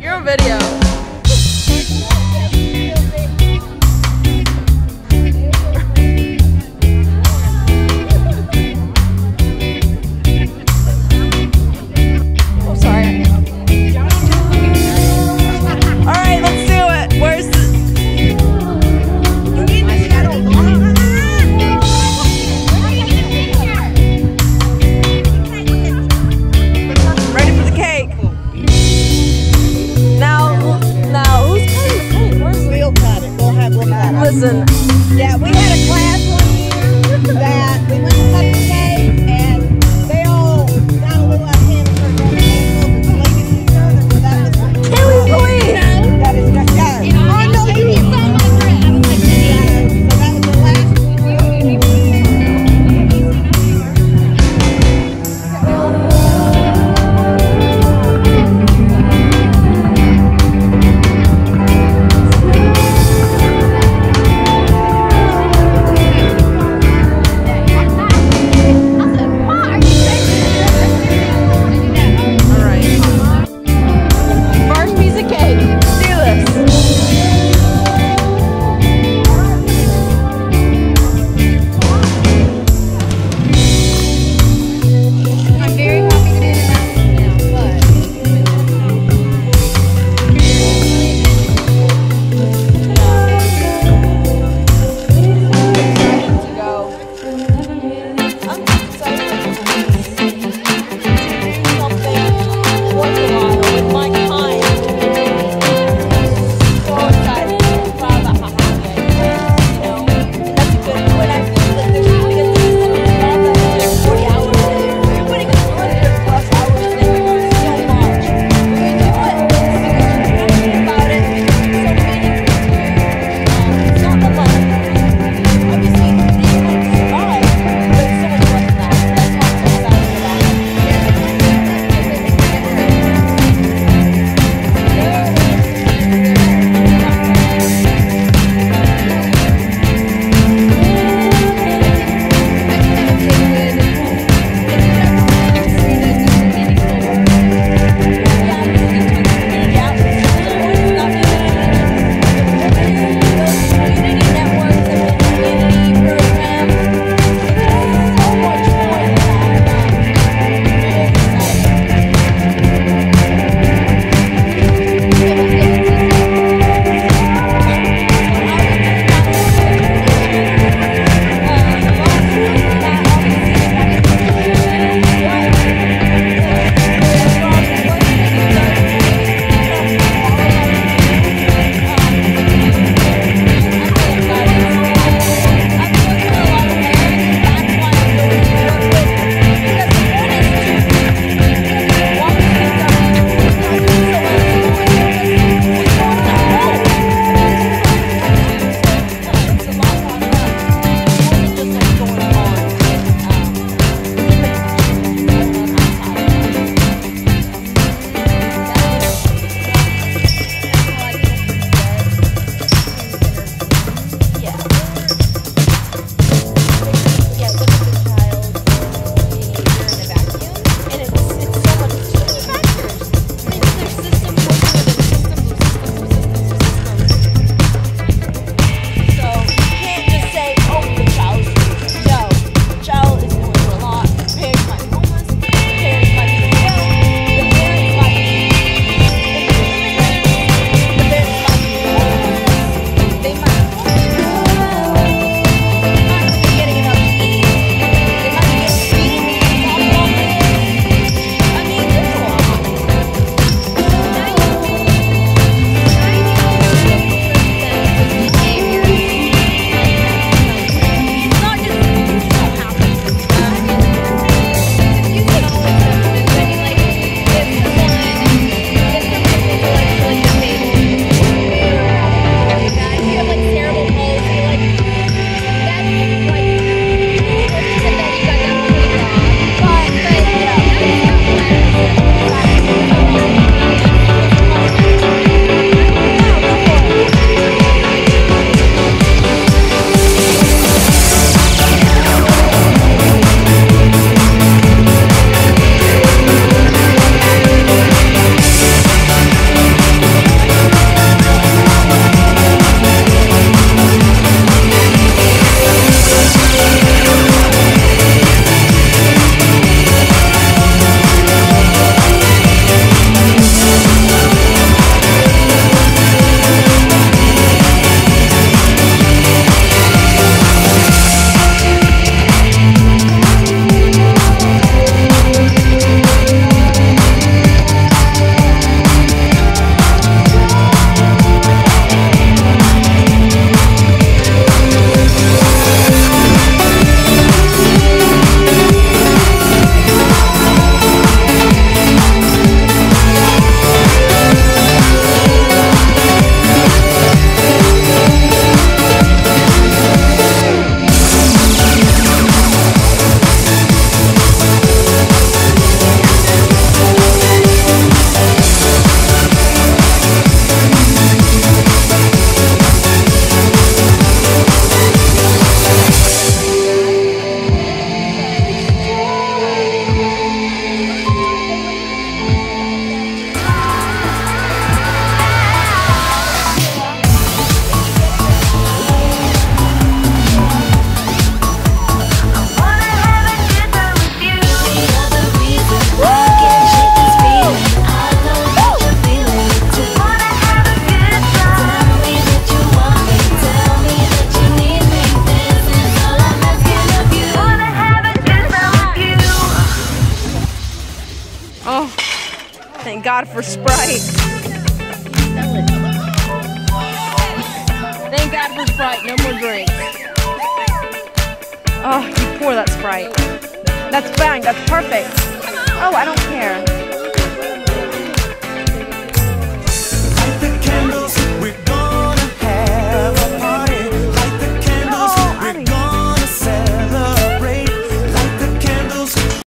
You're on video. Oh, God for Sprite. Thank God for Sprite. No more drinks. Oh, you pour that Sprite. That's fine. That's perfect. Oh, I don't care.